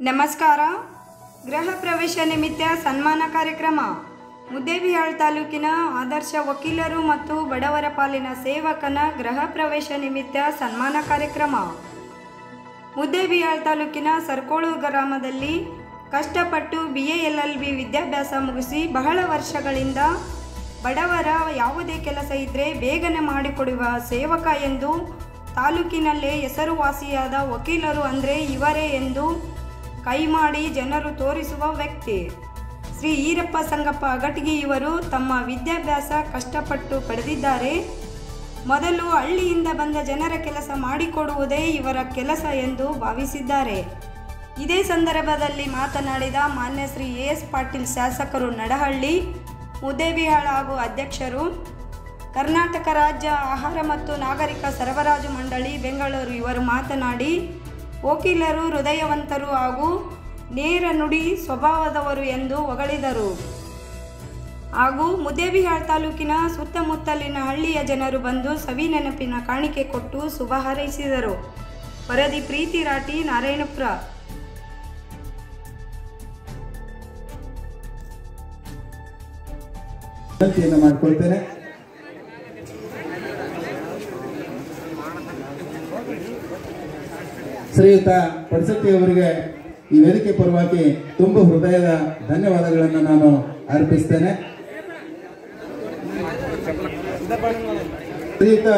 ನಮಸ್ಕಾರ. ಗೃಹ ಪ್ರವೇಶ ನಿಮಿತ್ತ ಸನ್ಮಾನ ಕಾರ್ಯಕ್ರಮ. ಮುದ್ದೇಬಿಹಾಳ್ ತಾಲೂಕಿನ ಆದರ್ಶ ವಕೀಲರು ಮತ್ತು ಬಡವರ ಪಾಲಿನ ಸೇವಕನ ಗೃಹ ಪ್ರವೇಶ ನಿಮಿತ್ತ ಸನ್ಮಾನ ಕಾರ್ಯಕ್ರಮ. ಮುದ್ದೇಬಿಹಾಳ್ ತಾಲೂಕಿನ ಸರ್ಕೋಳು ಗ್ರಾಮದಲ್ಲಿ ಕಷ್ಟಪಟ್ಟು B A L L B ವಿದ್ಯಾಭ್ಯಾಸ ಮುಗಿಸಿ ಬಹಳ ವರ್ಷಗಳಿಂದ ಬಡವರ ಯಾವುದೇ ಕೆಲಸ ಇದ್ದರೆ ಬೇಗನೆ ಮಾಡಿಕೊಡುವ ಸೇವಕ ಎಂದು ತಾಲೂಕಿನಲ್ಲೇ ಹೆಸರುವಾಸಿಯಾದ ವಕೀಲರು ಅಂದರೆ ಇವರೇ ಎಂದು ಕೈ ಮಾಡಿ ಜನರು ತೋರಿಸುವ ವ್ಯಕ್ತಿ. ಶ್ರೀ ಈರಪ್ಪ ಸಂಗಪ್ಪ ಅಗಟಗಿ ಇವರು ತಮ್ಮ ವಿದ್ಯಾಭ್ಯಾಸ ಕಷ್ಟಪಟ್ಟು ಪಡೆದಿದ್ದಾರೆ. ಮೊದಲು ಹಳ್ಳಿಯಿಂದ ಬಂದ ಜನರ ಕೆಲಸ ಮಾಡಿಕೊಡುವುದೇ ಇವರ ಕೆಲಸ ಎಂದು ಭಾವಿಸಿದ್ದಾರೆ. ಇದೇ ಸಂದರ್ಭದಲ್ಲಿ ಮಾತನಾಡಿದ ಮಾನ್ಯ ಶ್ರೀ ಎ ಎಸ್ ಪಾಟೀಲ್ ಶಾಸಕರು ನಡಹಳ್ಳಿ ಮುದ್ದೇಬಿಹಾಳ ಹಾಗೂ ಅಧ್ಯಕ್ಷರು, ಕರ್ನಾಟಕ ರಾಜ್ಯ ಆಹಾರ ಮತ್ತು ನಾಗರಿಕ ಸರಬರಾಜು ಮಂಡಳಿ, ಬೆಂಗಳೂರು ಇವರು ಮಾತನಾಡಿ ವಕೀಲರು ಹೃದಯವಂತರು ಹಾಗೂ ನೇರ ನುಡಿ ಸ್ವಭಾವದವರು ಎಂದು ಹೊಗಳಿದರು. ಹಾಗೂ ಮುದ್ದೇಬಿಹಾಳ್ ತಾಲೂಕಿನ ಸುತ್ತಮುತ್ತಲಿನ ಹಳ್ಳಿಯ ಜನರು ಬಂದು ಸವಿ ನೆನಪಿನ ಕಾಣಿಕೆ ಕೊಟ್ಟು ಶುಭ ಹಾರೈಸಿದರು. ವರದಿ ಪ್ರೀತಿ ರಾಟಿ, ನಾರಾಯಣಪುರ. ಮಾಡಿಕೊಳ್ತೇನೆ. ಶ್ರೀಯುತ ಪಡ್ಸಟ್ಟಿ ಅವರಿಗೆ ಈ ವೇದಿಕೆ ಪರವಾಗಿ ತುಂಬ ಹೃದಯದ ಧನ್ಯವಾದಗಳನ್ನು ನಾನು ಅರ್ಪಿಸ್ತೇನೆ. ಶ್ರೀಯುತ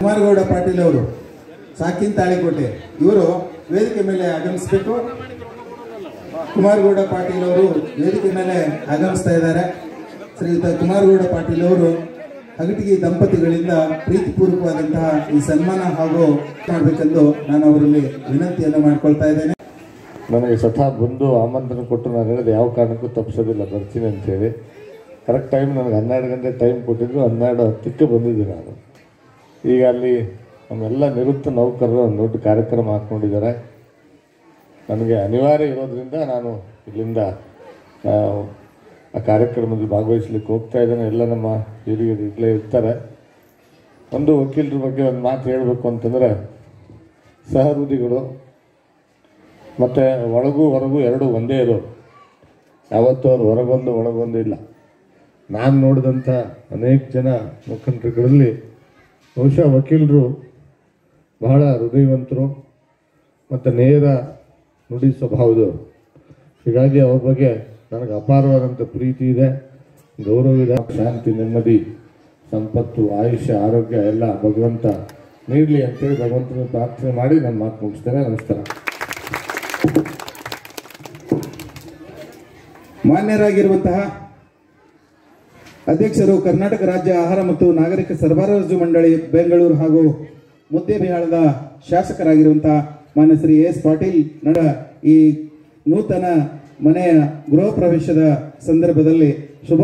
ಕುಮಾರಗೌಡ ಪಾಟೀಲ್ ಅವರು, ಸಾಕಿನ ತಾಳಿಕೋಟೆ. ಇವರು ವೇದಿಕೆ ಮೇಲೆ ಆಗಮಿಸಬೇಕು ಕುಮಾರಗೌಡ ಪಾಟೀಲ್ ಅವರು ವೇದಿಕೆ ಮೇಲೆ ಆಗಮಿಸ್ತಾ ಇದ್ದಾರೆ. ಶ್ರೀಯುತ ಕುಮಾರಗೌಡ ಪಾಟೀಲ್ ಅವರು ಹಗಟಿಗೆ ದಂಪತಿಗಳಿಂದ ಪ್ರೀತಿಪೂರ್ವಕವಾದಂತಹ ಈ ಸನ್ಮಾನ ಹಾಗೂ ಮಾಡಬೇಕೆಂದು ನಾನು ಅವರಲ್ಲಿ ವಿನಂತಿಯನ್ನು ಮಾಡಿಕೊಳ್ತಾ ಇದ್ದೇನೆ. ನನಗೆ ಸ್ವತಃ ಬಂದು ಆಮಂತ್ರಣ ಕೊಟ್ಟು ನಾನು ಹೇಳಿದೆ, ಯಾವ ಕಾರಣಕ್ಕೂ ತಪ್ಪಿಸೋದಿಲ್ಲ, ಬರ್ತೀನಿ ಅಂತೇಳಿ ಕರೆಕ್ಟ್ ಟೈಮ್ ನನಗೆ ಹನ್ನೆರಡು ಗಂಟೆ ಟೈಮ್ ಕೊಟ್ಟಿದ್ದು ಹನ್ನೆರಡು ಹತ್ತಕ್ಕೆ ಬಂದಿದ್ದೆ ನಾನು. ಈಗ ಅಲ್ಲಿ ನಮ್ಮೆಲ್ಲ ನಿವೃತ್ತ ನೌಕರರು ಒಂದು ದೊಡ್ಡ ಕಾರ್ಯಕ್ರಮ ಹಾಕ್ಕೊಂಡಿದ್ದಾರೆ. ನನಗೆ ಅನಿವಾರ್ಯ ಇರೋದ್ರಿಂದ ನಾನು ಇಲ್ಲಿಂದ ಆ, ಕಾರ್ಯಕ್ರಮದಲ್ಲಿ ಭಾಗವಹಿಸ್ಲಿಕ್ಕೆ ಹೋಗ್ತಾ ಇದ್ದೇನೆ. ಎಲ್ಲ ನಮ್ಮ ಹಿರಿಯರು ಇಲ್ಲೇ ಇರ್ತಾರೆ. ಒಂದು ವಕೀಲರ ಬಗ್ಗೆ ಒಂದು ಮಾತು ಹೇಳಬೇಕು ಅಂತಂದರೆ ಸಹೃದಿಗಳು ಮತ್ತು ಒಳಗೂ ಹೊರಗೂ ಎರಡು ಒಂದೇ ಇರೋರು. ಯಾವತ್ತೂ ಅವರು ಹೊರಗೊಂದು ಒಳಗೊಂದು ಇಲ್ಲ. ನಾನು ನೋಡಿದಂಥ ಅನೇಕ ಜನ ಮುಖಂಡರುಗಳಲ್ಲಿ ಬಹುಶಃ ವಕೀಲರು ಬಹಳ ಹೃದಯವಂತರು ಮತ್ತು ನೇರ ನುಡಿ ಸ್ವಭಾವದವರು. ಹೀಗಾಗಿ ಅವ್ರ ಬಗ್ಗೆ ನನಗೆ ಅಪಾರವಾದಂಥ ಪ್ರೀತಿ ಇದೆ, ಗೌರವ ಶಾಂತಿ, ನೆಮ್ಮದಿ, ಸಂಪತ್ತು, ಆಯುಷ್ಯ, ಆರೋಗ್ಯ ಎಲ್ಲ ಭಗವಂತ ನೀಡಲಿ ಅಂತೇಳಿ ಭಗವಂತನ ಪ್ರಾರ್ಥನೆ ಮಾಡಿ ನನ್ನ ಮಾತು ಮುಗಿಸ್ತೇನೆ. ನಮಸ್ಕಾರ. ಮಾನ್ಯರಾಗಿರುವಂತಹ ಅಧ್ಯಕ್ಷರು ಕರ್ನಾಟಕ ರಾಜ್ಯ ಆಹಾರ ಮತ್ತು ನಾಗರಿಕ ಸರಬರಾಜು ಮಂಡಳಿ ಬೆಂಗಳೂರು ಹಾಗೂ ಮುದ್ದೇಬಿಹಾಳದ ಶಾಸಕರಾಗಿರುವಂತಹ ಮಾನ್ಯ ಶ್ರೀ ಎಸ್ ಪಾಟೀಲ್ ನಡ ಈ ನೂತನ ಮನೆಯ ಗೃಹ ಪ್ರವೇಶದ ಸಂದರ್ಭದಲ್ಲಿ ಶುಭ